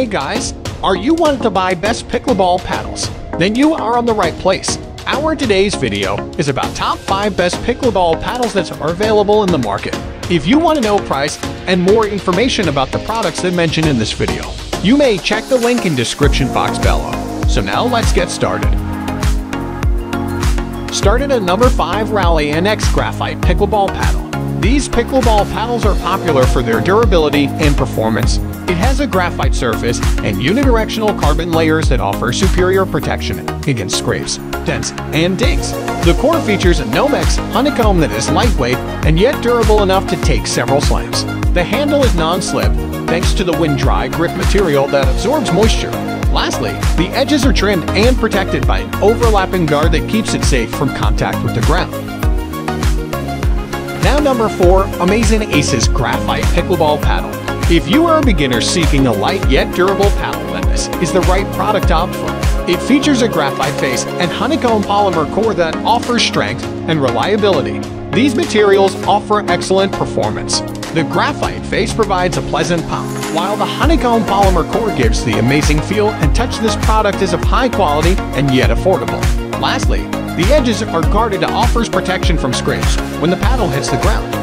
Hey guys, are you wanting to buy best pickleball paddles? Then you are on the right place. Our today's video is about top 5 best pickleball paddles that are available in the market. If you want to know price and more information about the products that mentioned in this video, you may check the link in description box below. So now let's get started. Started at number 5 Rally NX Graphite Pickleball Paddle. These pickleball paddles are popular for their durability and performance. It has a graphite surface and unidirectional carbon layers that offer superior protection against scrapes, dents, and dings. The core features a Nomex honeycomb that is lightweight and yet durable enough to take several slams. The handle is non-slip thanks to the wind-dry grip material that absorbs moisture. Lastly, the edges are trimmed and protected by an overlapping guard that keeps it safe from contact with the ground. Now number 4, Amazin' Aces Graphite Pickleball Paddle. If you are a beginner seeking a light yet durable paddle, this is the right product to opt for. It features a graphite face and honeycomb polymer core that offers strength and reliability. These materials offer excellent performance. The graphite face provides a pleasant pop, while the honeycomb polymer core gives the amazing feel and touch this product is of high quality and yet affordable. Lastly, the edges are guarded to offers protection from scrapes when the paddle hits the ground.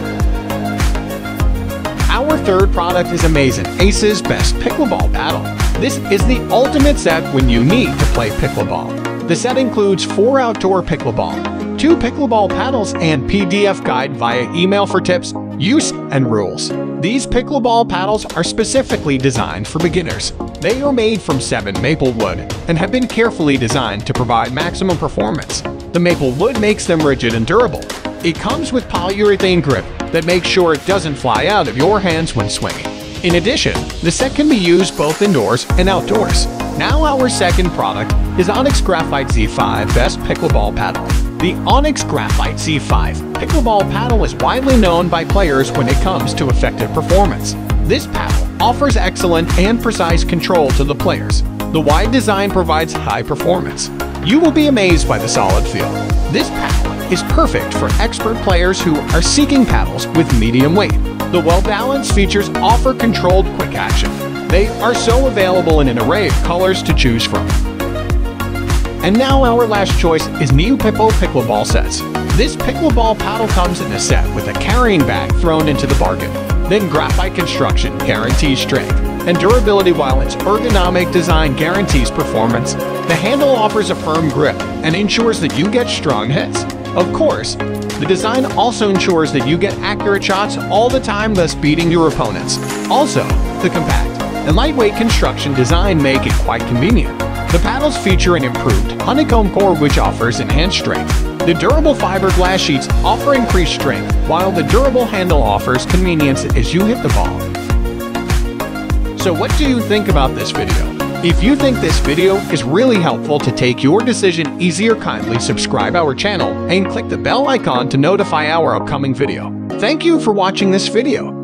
Our third product is amazing, Ace's Best Pickleball Paddle. This is the ultimate set when you need to play pickleball. The set includes four outdoor pickleball, two pickleball paddles, and PDF guide via email for tips, use, and rules. These pickleball paddles are specifically designed for beginners. They are made from 7 maple wood and have been carefully designed to provide maximum performance. The maple wood makes them rigid and durable. It comes with polyurethane grip that makes sure it doesn't fly out of your hands when swinging. In addition, the set can be used both indoors and outdoors. Now our second product is Onix Graphite Z5 Best Pickleball Paddle. The Onix Graphite Z5 pickleball paddle is widely known by players when it comes to effective performance. This paddle offers excellent and precise control to the players. The wide design provides high performance. You will be amazed by the solid feel. This paddle is perfect for expert players who are seeking paddles with medium weight. The well-balanced features offer controlled quick action. They are so available in an array of colors to choose from. And now our last choice is Niupipo Pickleball Sets. This pickleball paddle comes in a set with a carrying bag thrown into the bargain. Then graphite construction guarantees strength and durability while its ergonomic design guarantees performance. The handle offers a firm grip and ensures that you get strong hits. Of course, the design also ensures that you get accurate shots all the time thus beating your opponents. Also, the compact and lightweight construction design make it quite convenient. The paddles feature an improved honeycomb core which offers enhanced strength. The durable fiberglass sheets offer increased strength, while the durable handle offers convenience as you hit the ball. So what do you think about this video? If you think this video is really helpful to take your decision easier kindly subscribe our channel and click the bell icon to notify our upcoming video. Thank you for watching this video.